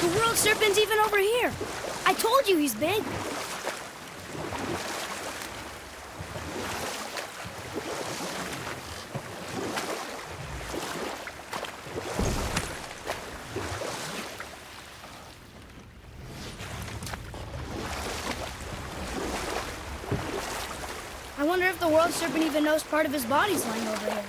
The world serpent's even over here. I told you he's big. I wonder if the world serpent even knows part of his body's lying over here.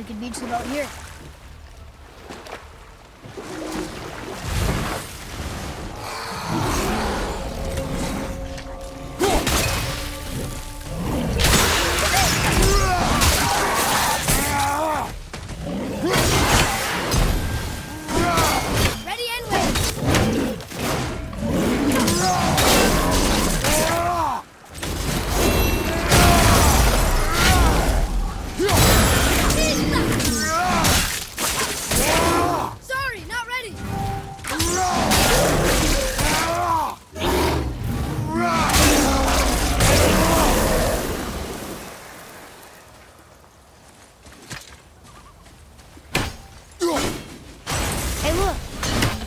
We could beach the boat here.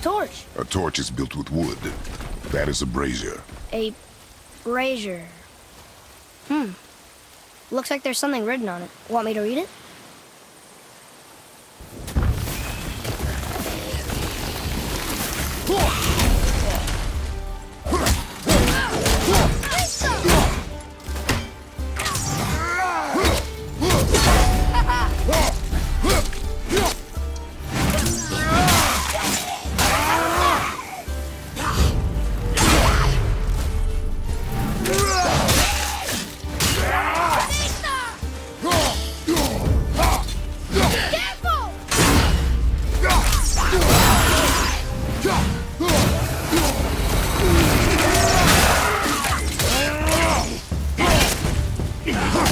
Torch. A torch is built with wood. That is a brazier. A brazier. Hmm. Looks like there's something written on it. Want me to read it? Careful! Ah!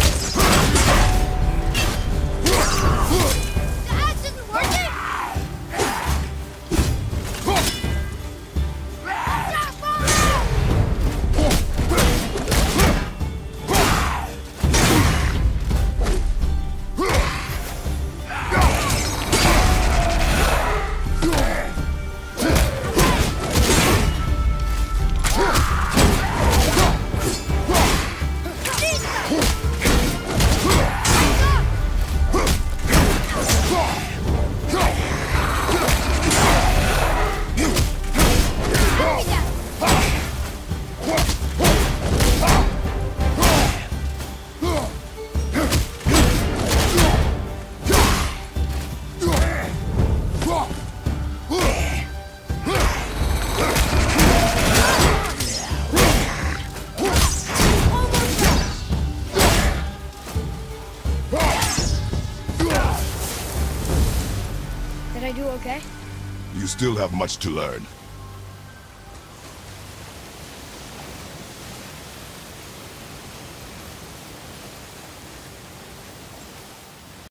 I do okay? You still have much to learn.